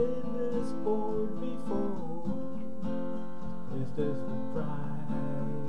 been this bored before. Is this the price?